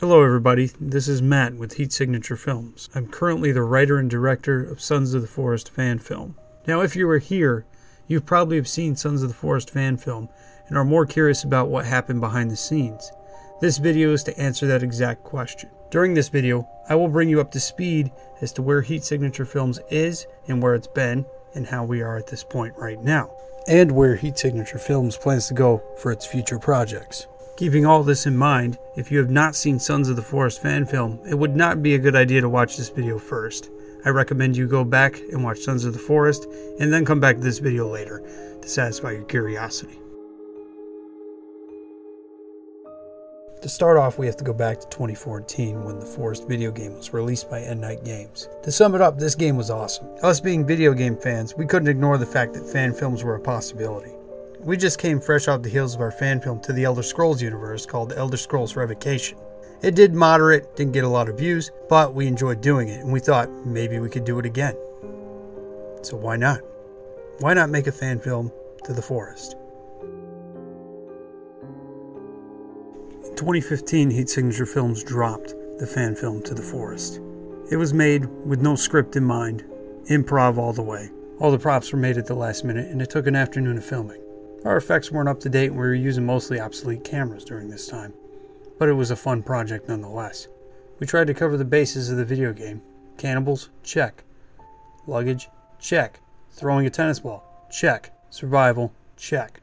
Hello, everybody. This is Matt with Heat Signature Films. I'm currently the writer and director of Sons of the Forest fan film. Now, if you were here, you probably have seen Sons of the Forest fan film and are more curious about what happened behind the scenes. This video is to answer that exact question. During this video, I will bring you up to speed as to where Heat Signature Films is and where it's been and how we are at this point right now, and where Heat Signature Films plans to go for its future projects. Keeping all this in mind, if you have not seen Sons of the Forest fan film, it would not be a good idea to watch this video first. I recommend you go back and watch Sons of the Forest and then come back to this video later to satisfy your curiosity. To start off, we have to go back to 2014 when the Forest video game was released by Endnight Games. To sum it up, this game was awesome. Us being video game fans, we couldn't ignore the fact that fan films were a possibility. We just came fresh off the heels of our fan film to the Elder Scrolls universe called Elder Scrolls Revocation. It did moderate, didn't get a lot of views, but we enjoyed doing it and we thought maybe we could do it again. So why not? Why not make a fan film to the forest? In 2015, Heat Signature Films dropped the fan film To the Forest. It was made with no script in mind, improv all the way. All the props were made at the last minute, and it took an afternoon of filming. Our effects weren't up to date, and we were using mostly obsolete cameras during this time, but it was a fun project nonetheless. We tried to cover the bases of the video game cannibals, check. Luggage, check. Throwing a tennis ball, check. Survival, check.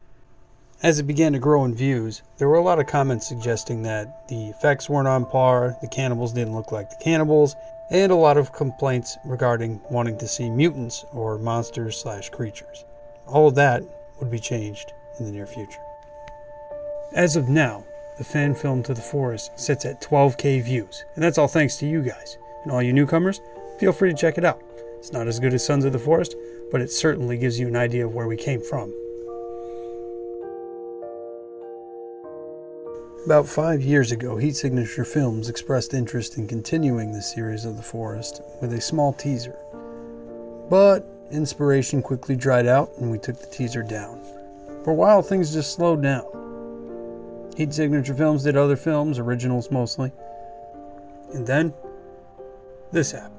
As it began to grow in views, there were a lot of comments suggesting that the effects weren't on par, the cannibals didn't look like the cannibals, and a lot of complaints regarding wanting to see mutants or monsters slash creatures. All of that would be changed in the near future. As of now, the fan film To the Forest sits at 12k views, and that's all thanks to you guys. And all you newcomers, feel free to check it out. It's not as good as Sons of the Forest, but it certainly gives you an idea of where we came from. About five years ago, Heat Signature Films expressed interest in continuing the series of The Forest with a small teaser. But inspiration quickly dried out and we took the teaser down. For a while, things just slowed down. Heat Signature Films did other films, originals mostly. And then, this happened.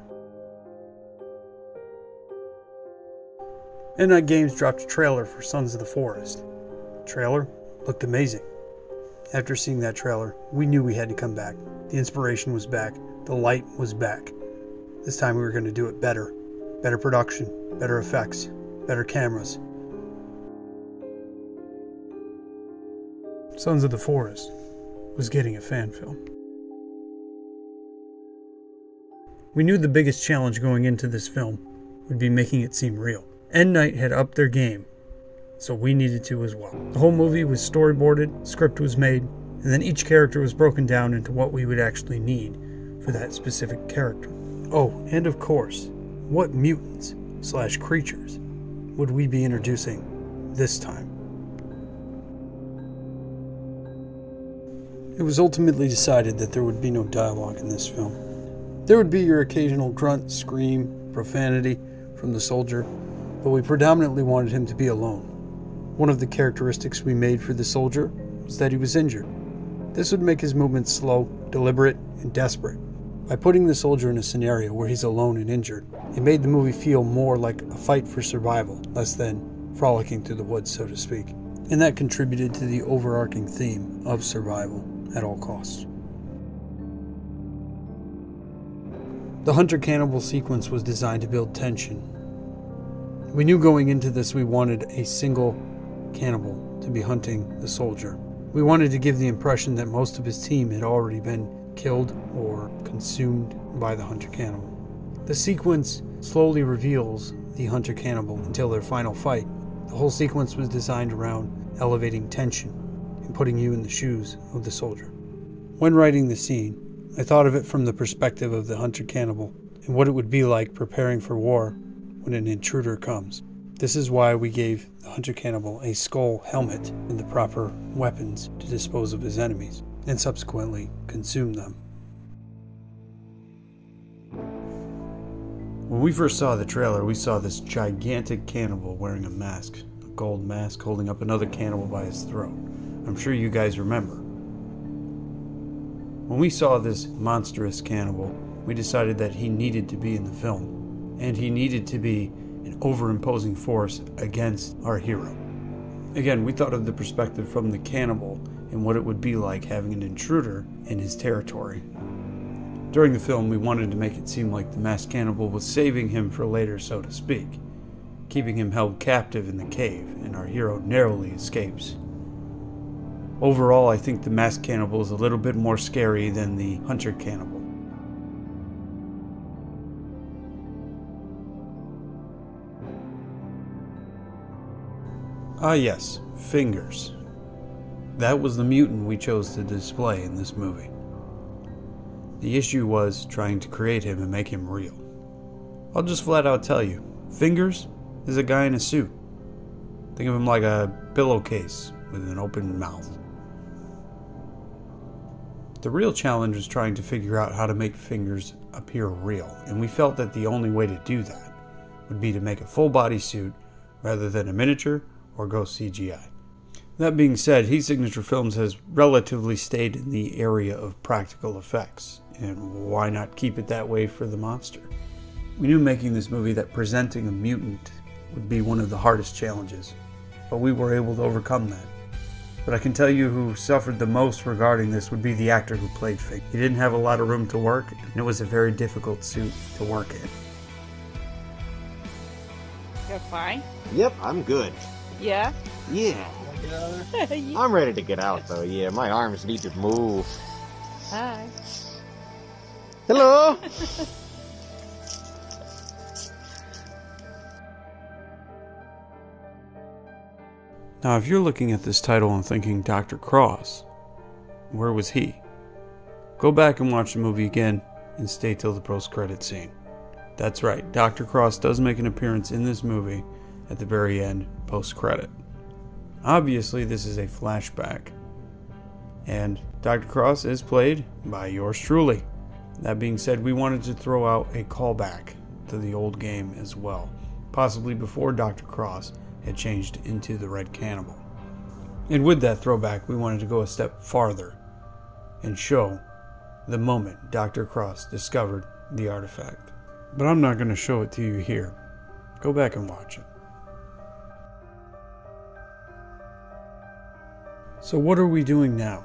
Endnight Games dropped a trailer for Sons of the Forest. The trailer looked amazing. After seeing that trailer, we knew we had to come back. The inspiration was back, the light was back. This time we were going to do it better. Better production, better effects, better cameras. Sons of the Forest was getting a fan film. We knew the biggest challenge going into this film would be making it seem real. Endnight had upped their game, so we needed to as well. The whole movie was storyboarded, script was made, and then each character was broken down into what we would actually need for that specific character. Oh, and of course, what mutants slash creatures would we be introducing this time? It was ultimately decided that there would be no dialogue in this film. There would be your occasional grunt, scream, profanity from the soldier, but we predominantly wanted him to be alone. One of the characteristics we made for the soldier was that he was injured. This would make his movements slow, deliberate, and desperate. By putting the soldier in a scenario where he's alone and injured, it made the movie feel more like a fight for survival, less than frolicking through the woods, so to speak. And that contributed to the overarching theme of survival at all costs. The hunter cannibal sequence was designed to build tension. We knew going into this we wanted a single cannibal to be hunting the soldier. We wanted to give the impression that most of his team had already been killed or consumed by the hunter cannibal. The sequence slowly reveals the hunter cannibal until their final fight. The whole sequence was designed around elevating tension and putting you in the shoes of the soldier. When writing the scene, I thought of it from the perspective of the hunter cannibal and what it would be like preparing for war when an intruder comes. This is why we gave the hunter cannibal a skull helmet and the proper weapons to dispose of his enemies and subsequently consume them. When we first saw the trailer, we saw this gigantic cannibal wearing a mask, a gold mask holding up another cannibal by his throat. I'm sure you guys remember. When we saw this monstrous cannibal, we decided that he needed to be in the film, and he needed to be an overimposing force against our hero. Again, we thought of the perspective from the cannibal and what it would be like having an intruder in his territory. During the film, we wanted to make it seem like the masked cannibal was saving him for later, so to speak, keeping him held captive in the cave, and our hero narrowly escapes. Overall, I think the masked cannibal is a little bit more scary than the hunter cannibal. Ah, yes, fingers. That was the mutant we chose to display in this movie. The issue was trying to create him and make him real. I'll just flat out tell you Fingers is a guy in a suit. Think of him like a pillowcase with an open mouth. The real challenge was trying to figure out how to make Fingers appear real, and we felt that the only way to do that would be to make a full body suit rather than a miniature or go CGI. That being said, Heat Signature Films has relatively stayed in the area of practical effects, and why not keep it that way for the monster? We knew making this movie that presenting a mutant would be one of the hardest challenges, but we were able to overcome that. But I can tell you who suffered the most regarding this would be the actor who played Fig. He didn't have a lot of room to work, and it was a very difficult suit to work in. You're fine? Yep, I'm good. Yeah? Yeah. I'm ready to get out though, yeah. My arms need to move. Hi. Hello! Now, if you're looking at this title and thinking Dr. Cross, where was he? Go back and watch the movie again and stay till the post credit scene. That's right, Dr. Cross does make an appearance in this movie at the very end, post credit. Obviously, this is a flashback, and Dr. Cross is played by yours truly. That being said, we wanted to throw out a callback to the old game as well, possibly before Dr. Cross had changed into the Red Cannibal. And with that throwback, we wanted to go a step farther and show the moment Dr. Cross discovered the artifact. But I'm not going to show it to you here. Go back and watch it. So, what are we doing now?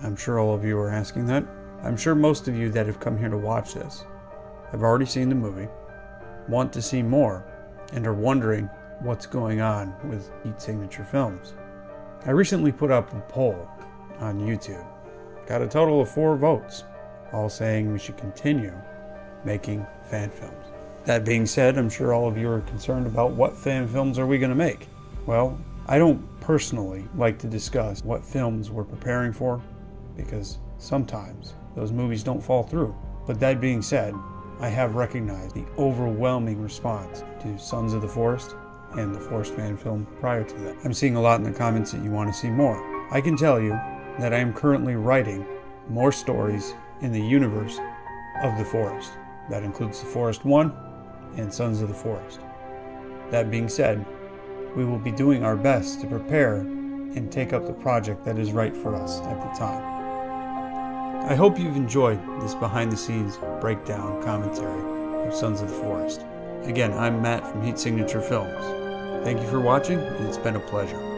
I'm sure all of you are asking that. I'm sure most of you that have come here to watch this have already seen the movie, want to see more, and are wondering what's going on with Heat Signature Films. I recently put up a poll on YouTube. Got a total of four votes, all saying we should continue making fan films. That being said, I'm sure all of you are concerned about what fan films are we going to make. Well, I don't personally like to discuss what films we're preparing for because sometimes those movies don't fall through. But that being said, I have recognized the overwhelming response to Sons of the Forest and the Forest fan film prior to that. I'm seeing a lot in the comments that you want to see more. I can tell you that I am currently writing more stories in the universe of the Forest. That includes The Forest 1 and Sons of the Forest. That being said, we will be doing our best to prepare and take up the project that is right for us at the time. I hope you've enjoyed this behind the scenes breakdown commentary of Sons of the Forest. Again, I'm Matt from Heat Signature Films. Thank you for watching, and it's been a pleasure.